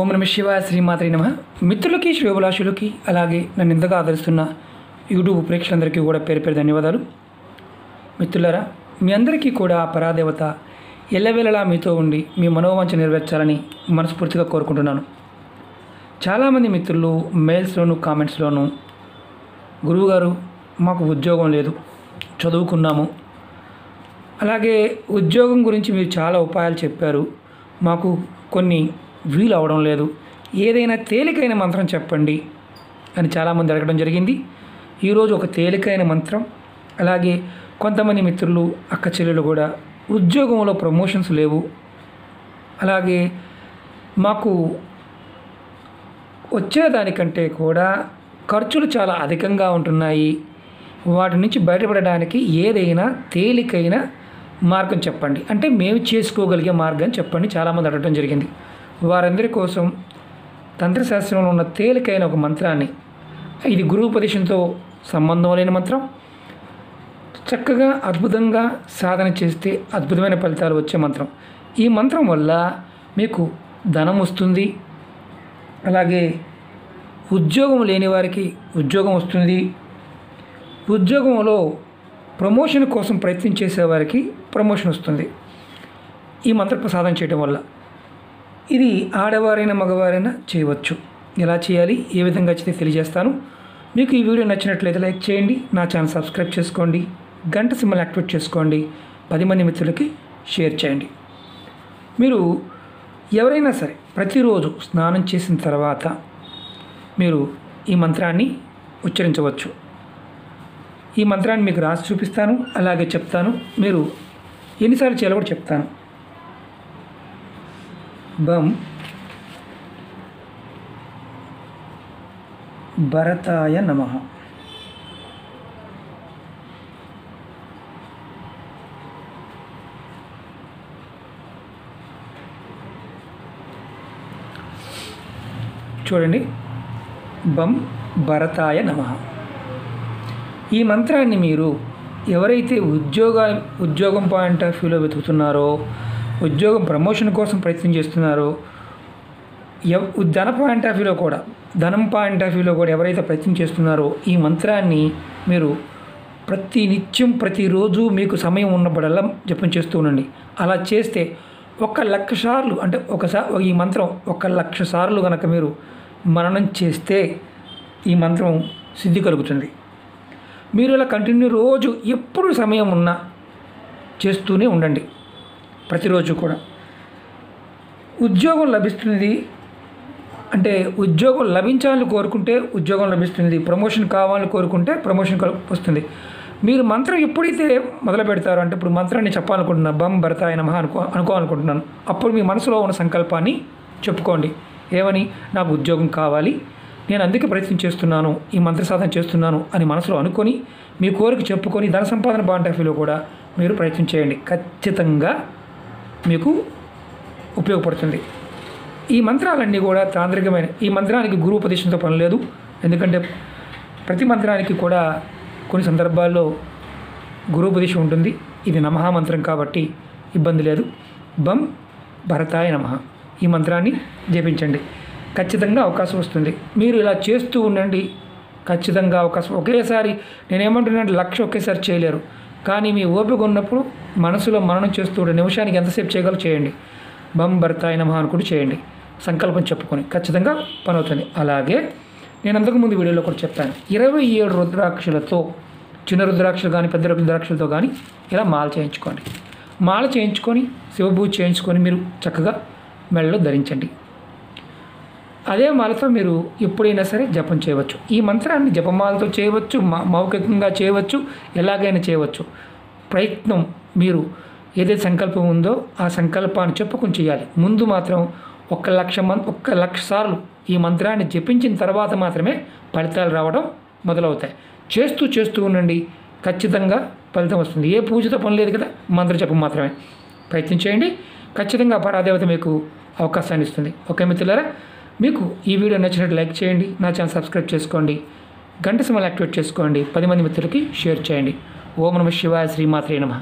ఓం నమ శివాయ శ్రీమాత్రి నమ. మిత్రులకి శ్రేయోభిలాషులకి అలాగే నన్ను ఇంతగా ఆదరిస్తున్న యూట్యూబ్ ప్రేక్షకులందరికీ కూడా పేరు పేరు ధన్యవాదాలు. మిత్రులారా మీ అందరికీ కూడా ఆ పరాదేవత ఎల్లవేళలా మీతో ఉండి మీ మనోవాంఛ నెరవేర్చాలని మనస్ఫూర్తిగా కోరుకుంటున్నాను. చాలామంది మిత్రులు మెయిల్స్లోను కామెంట్స్లోను గురువుగారు మాకు ఉద్యోగం లేదు చదువుకున్నాము. అలాగే ఉద్యోగం గురించి మీరు చాలా ఉపాయాలు చెప్పారు. మాకు కొన్ని వీలు అవడం లేదు. ఏదైనా తేలికైన మంత్రం చెప్పండి అని చాలామంది అడగడం జరిగింది. ఈరోజు ఒక తేలికైన మంత్రం అలాగే కొంతమంది మిత్రులు అక్క చెల్లెలు కూడా ఉద్యోగంలో ప్రమోషన్స్ లేవు. అలాగే మాకు వచ్చేదానికంటే కూడా ఖర్చులు చాలా అధికంగా ఉంటున్నాయి. వాటి నుంచి బయటపడడానికి ఏదైనా తేలికైన మార్గం చెప్పండి. అంటే మేము చేసుకోగలిగే మార్గం చెప్పండి. చాలామంది అడగడం జరిగింది. వారందరి కోసం తంత్రశాస్త్రంలో ఉన్న తేలికైన ఒక మంత్రాన్ని ఇది గురువుపదేశంతో సంబంధం లేని మంత్రం చక్కగా అద్భుతంగా సాధన చేస్తే అద్భుతమైన ఫలితాలు వచ్చే మంత్రం. ఈ మంత్రం వల్ల మీకు ధనం వస్తుంది. అలాగే ఉద్యోగం లేని వారికి ఉద్యోగం వస్తుంది. ఉద్యోగంలో ప్రమోషన్ కోసం ప్రయత్నం చేసేవారికి ప్రమోషన్ వస్తుంది. ఈ మంత్ర ప్రసాదం చేయడం వల్ల ఇది ఆడవారైనా మగవారైనా చేయవచ్చు. ఎలా చేయాలి? ఏ విధంగా చేస్తే తెలియజేస్తాను. మీకు ఈ వీడియో నచ్చినట్లయితే లైక్ చేయండి. నా ఛానల్ సబ్స్క్రైబ్ చేసుకోండి. గంట సింబల్ యాక్టివేట్ చేసుకోండి. పది మంది మిత్రులకి షేర్ చేయండి. మీరు ఎవరైనా సరే ప్రతిరోజు స్నానం చేసిన తర్వాత మీరు ఈ మంత్రాన్ని ఉచ్చరించవచ్చు. ఈ మంత్రాన్ని మీకు రాసి చూపిస్తాను. అలాగే చెప్తాను. మీరు ఎన్నిసార్లు చేయాలో కూడా చెప్తాను. బం భరతాయ నమ. చూడండి. బం భరతాయ నమ. ఈ మంత్రాన్ని మీరు ఎవరైతే ఉద్యోగ ఉద్యోగం పాయింట్ ఆఫ్ వ్యూలో వెతుకుతున్నారో ఉద్యోగం ప్రమోషన్ కోసం ప్రయత్నం చేస్తున్నారో. ఎవ్ ధన పాయింట్ ఆఫ్ వ్యూలో కూడా ధనం పాయింట్ ఆఫ్ వ్యూలో కూడా ఎవరైతే ప్రయత్నం చేస్తున్నారో ఈ మంత్రాన్ని మీరు ప్రతి నిత్యం ప్రతిరోజు మీకు సమయం ఉన్నప్పుడల్లా జపం చేస్తూ ఉండండి. అలా చేస్తే ఒక లక్ష సార్లు అంటే ఒకసారి ఈ మంత్రం ఒక లక్ష సార్లు కనుక మీరు మననం చేస్తే ఈ మంత్రం సిద్ధి కలుగుతుంది. మీరు ఇలా కంటిన్యూ రోజు ఎప్పుడు సమయం ఉన్నా చేస్తూనే ఉండండి. ప్రతిరోజు కూడా. ఉద్యోగం లభిస్తుంది అంటే ఉద్యోగం లభించాలని కోరుకుంటే ఉద్యోగం లభిస్తుంది ప్రమోషన్ కావాలని కోరుకుంటే ప్రమోషన్ వస్తుంది. మీరు మంత్రం ఎప్పుడైతే మొదలు పెడతారో అంటే ఇప్పుడు మంత్రాన్ని చెప్పాలనుకుంటున్నా బం భరతాయ నమ అనుకో అనుకోవాలనుకుంటున్నాను. అప్పుడు మీ మనసులో ఉన్న సంకల్పాన్ని చెప్పుకోండి. ఏమని? నాకు ఉద్యోగం కావాలి. నేను అందుకే ప్రయత్నం చేస్తున్నాను. ఈ మంత్ర సాధన చేస్తున్నాను అని మనసులో అనుకొని మీ కోరిక చెప్పుకొని ధన సంపాదన బాంటాఫీలో కూడా మీరు ప్రయత్నం చేయండి. ఖచ్చితంగా మీకు ఉపయోగపడుతుంది. ఈ మంత్రాలన్నీ కూడా తాంత్రికమైన ఈ మంత్రానికి గురువు ఉపదేశంతో పని లేదు. ఎందుకంటే ప్రతి మంత్రానికి కూడా కొన్ని సందర్భాల్లో గురుపదేశం ఉంటుంది. ఇది నమహా మంత్రం కాబట్టి ఇబ్బంది లేదు. బం భరతాయ నమః. ఈ మంత్రాన్ని జపించండి. ఖచ్చితంగా అవకాశం వస్తుంది. మీరు ఇలా చేస్తూ ఉండండి. ఖచ్చితంగా అవకాశం. ఒకేసారి నేనేమంటున్నాను లక్ష ఒకేసారి చేయలేరు. కానీ మీ ఓపిక ఉన్నప్పుడు మనసులో మననం చేస్తూ ఉండే నిమిషానికి ఎంతసేపు చేయగలరు చేయండి. బం భర్తాయ నమః అని కూడా చేయండి. సంకల్పం చెప్పుకొని ఖచ్చితంగా పని అవుతుంది. అలాగే నేను అంతకుముందు వీడియోలో కూడా చెప్పాను. ఇరవై ఏడు రుద్రాక్షలతో చిన్న రుద్రాక్షలు కానీ పెద్ద రుద్రాక్షలతో కానీ ఇలా మాల చేయించుకోండి. మాల చేయించుకొని శివభూజ చేయించుకొని మీరు చక్కగా మెడలో ధరించండి. అదే మాలతో మీరు ఎప్పుడైనా సరే జపం చేయవచ్చు. ఈ మంత్రాన్ని జపమాలతో చేయవచ్చు మౌఖికంగా చేయవచ్చు ఎలాగైనా చేయవచ్చు. ప్రయత్నం మీరు ఏదైతే సంకల్పం ఉందో ఆ సంకల్పాన్ని చెప్పుకొని చేయాలి. ముందు మాత్రం ఒక్క లక్ష మంది ఒక్క లక్ష సార్లు ఈ మంత్రాన్ని జపించిన తర్వాత మాత్రమే ఫలితాలు రావడం మొదలవుతాయి. చేస్తూ చేస్తూ ఉండండి. ఖచ్చితంగా ఫలితం వస్తుంది. ఏ పూజతో పని లేదు కదా మంత్ర జపం మాత్రమే. ప్రయత్నం చేయండి. ఖచ్చితంగా పరాదేవత మీకు అవకాశాన్ని ఇస్తుంది. ఓకే మిత్రులారా మీకు ఈ వీడియో నచ్చినట్టు లైక్ చేయండి నా ఛానల్ సబ్స్క్రైబ్ చేసుకోండి గంట సమయాలు యాక్టివేట్ చేసుకోండి పది మంది మిత్రులకి షేర్ చేయండి. ఓం నమ శివాయ శ్రీమాత్రే నమ.